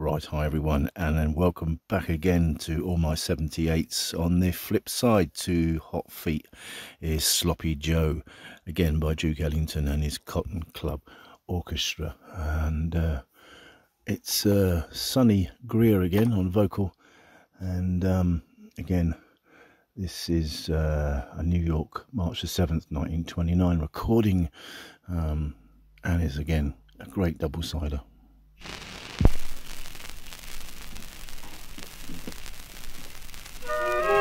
Right, hi everyone, and then welcome back again to all my 78s. On the flip side to Hot Feet is Sloppy Joe, again by Duke Ellington and his Cotton Club Orchestra. And uh, it's uh, Sonny Greer again on vocal, and um, again, this is uh, a New York, March the 7th, 1929 recording, um, and is again a great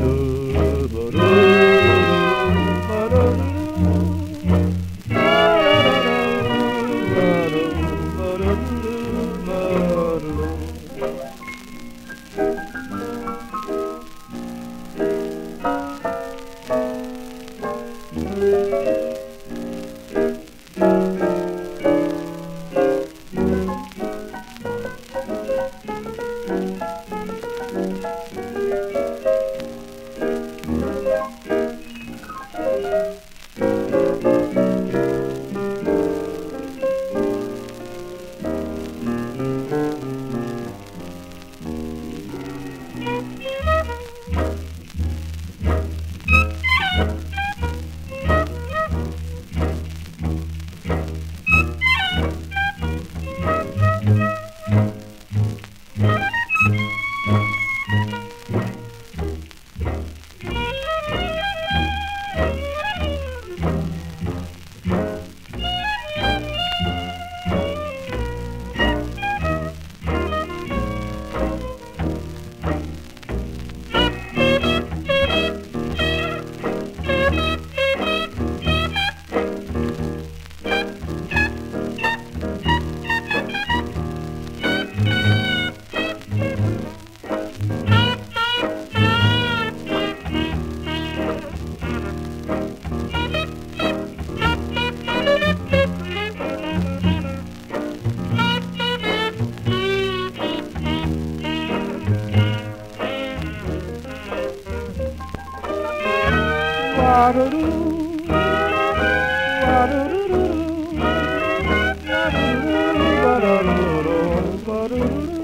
double do do do do do do do do do